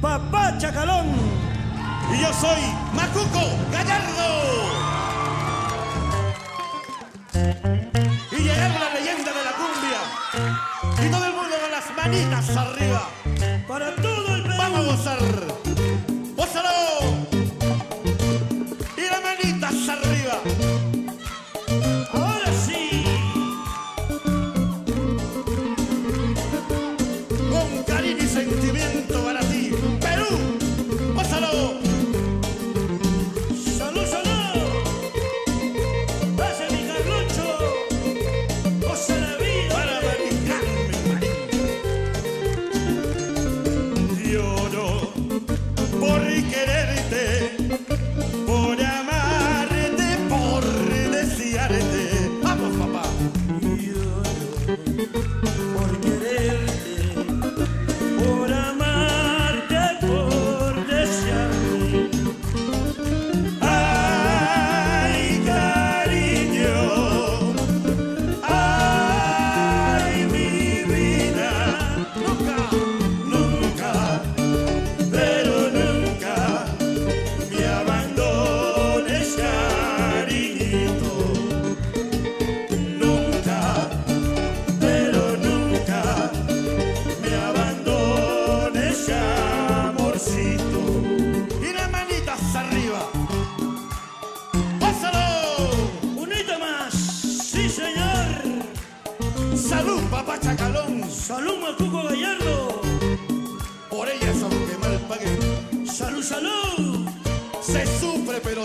Papá Chacalón. Y yo soy Macuco Gallardo. Y llegamos la leyenda de la cumbia. Y todo el mundo con las manitas arriba. Para todo el Perú. Vamos a gozar. ¡Gózalo! Y las manitas arriba.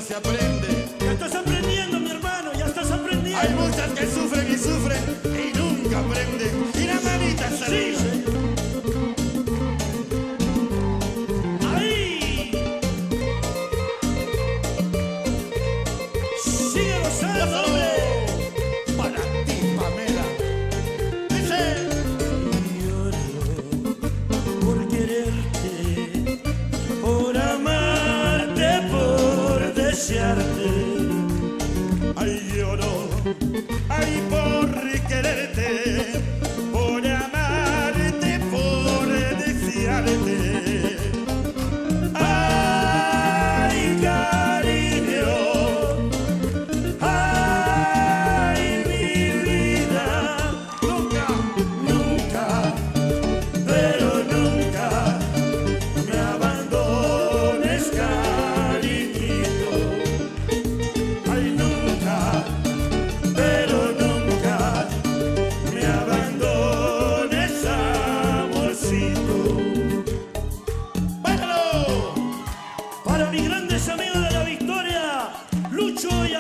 Se aprende.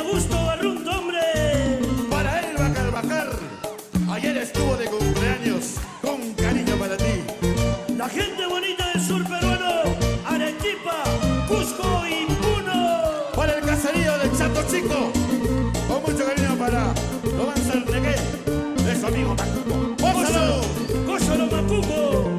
Y Augusto Barrunto, hombre. Para Elba Carvajal, ayer estuvo de cumpleaños, con cariño para ti. La gente bonita del sur peruano, Arequipa, Cusco y Puno. Para el caserío del Chato Chico, con mucho cariño para Román Sarnegué, de su amigo Macuco. ¡Gózalo! Gózalo, Macuco.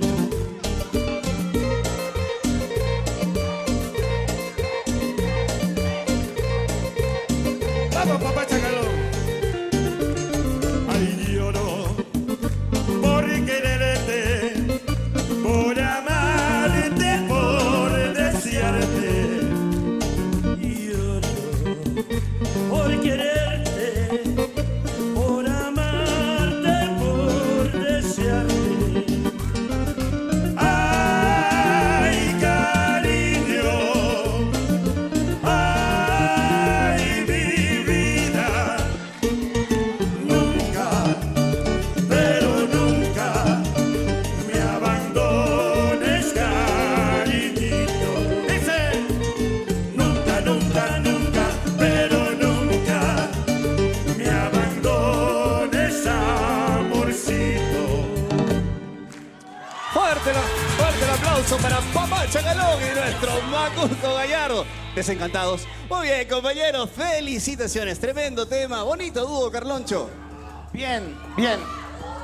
La- fuerte el aplauso para Papá Chacalón y nuestro Macuco Gallardo. Desencantados. Muy bien, compañeros. Felicitaciones. Tremendo tema. Bonito dúo, Carloncho. Bien, bien.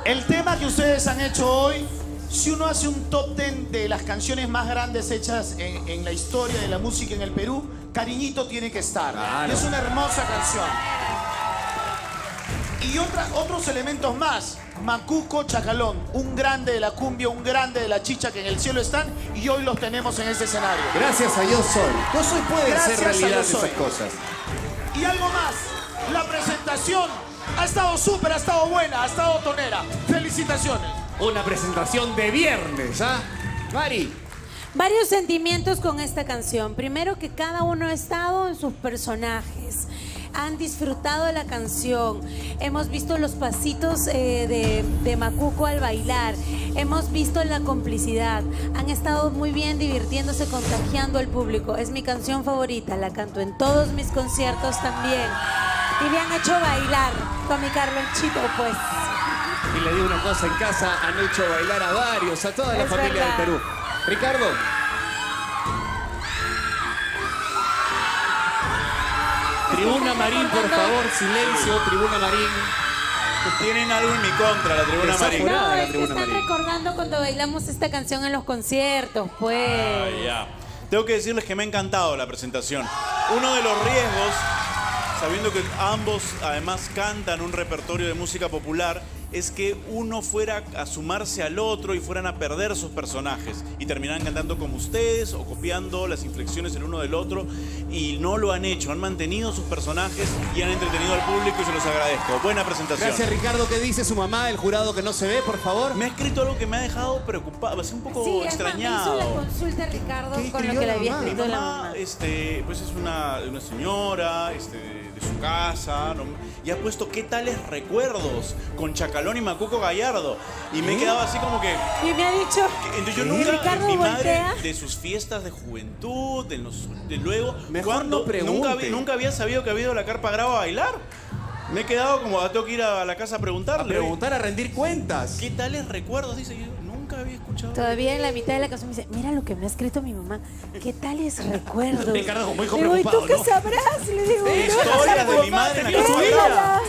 El tema que ustedes han hecho hoy, si uno hace un top 10 de las canciones más grandes hechas en, en la historia de la música en el Perú, Cariñito tiene que estar. Claro. Es una hermosa canción. Y otra- otros elementos más. Macuco Chacalón, un grande de la cumbia, un grande de la chicha que en el cielo están y hoy los tenemos en este escenario. Gracias a Yo Soy. Yo Soy puede Gracias hacer a realidad esas cosas. Y algo más, la presentación ha estado súper, ha estado buena, ha estado tonera. Felicitaciones. Una presentación de viernes, ¿ah? Mari. Varios sentimientos con esta canción. Primero que cada uno ha estado en sus personajes. Han disfrutado de la canción. Hemos visto los pasitos eh, de, de Macuco al bailar. Hemos visto la complicidad. Han estado muy bien divirtiéndose, contagiando al público. Es mi canción favorita. La canto en todos mis conciertos también. Y me han hecho bailar con mi Carlonchito, pues. Y le digo una cosa, en casa han hecho bailar a varios, a toda la Es familia verdad. del Perú. Ricardo. Tribuna Marín, por favor, silencio, Tribuna Marín. Tienen algo en mi contra, la tribuna Marín. No, la es que tribuna están Marín. recordando cuando bailamos esta canción en los conciertos, pues. Ah, ya. Tengo que decirles que me ha encantado la presentación. Uno de los riesgos, sabiendo que ambos además cantan un repertorio de música popular, es que uno fuera a sumarse al otro y fueran a perder sus personajes y terminaran cantando como ustedes o copiando las inflexiones el uno del otro y no lo han hecho, han mantenido sus personajes y han entretenido al público y se los agradezco. Buena presentación. Gracias, Ricardo. ¿Qué dice su mamá, el jurado que no se ve, por favor? Me ha escrito algo que me ha dejado preocupado, así un poco Sí, extrañado. hizo la consulta Ricardo ¿Qué con lo que le había escrito la mamá, este, pues es una, una señora, este, de, de su casa, ¿no? y ha puesto qué tales recuerdos con Y Macuco Gallardo. Y me he quedado así como que. Y me ha dicho, Entonces yo ¿Y nunca, Ricardo mi madre, voltea? de sus fiestas de juventud, de, los, de luego, Mejor cuando no pregunte. nunca, vi- nunca había sabido que había ido a la carpa grava a bailar. Me he quedado como, ah, tengo que ir a la casa a A preguntarle. preguntar, a rendir cuentas. ¿Qué tales recuerdos? Dice, yo había escuchado. todavía en la mitad de la canción me dice, mira lo que me ha escrito mi mamá, ¿qué tales recuerdos? Ricardo como hijo digo, ¿y tú qué ¿no? sabrás? Le digo, Historias de mi madre en la déjala.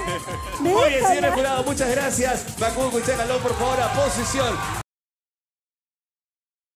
señores jurado, muchas gracias. Macuco y Chacalón, por favor, a posición.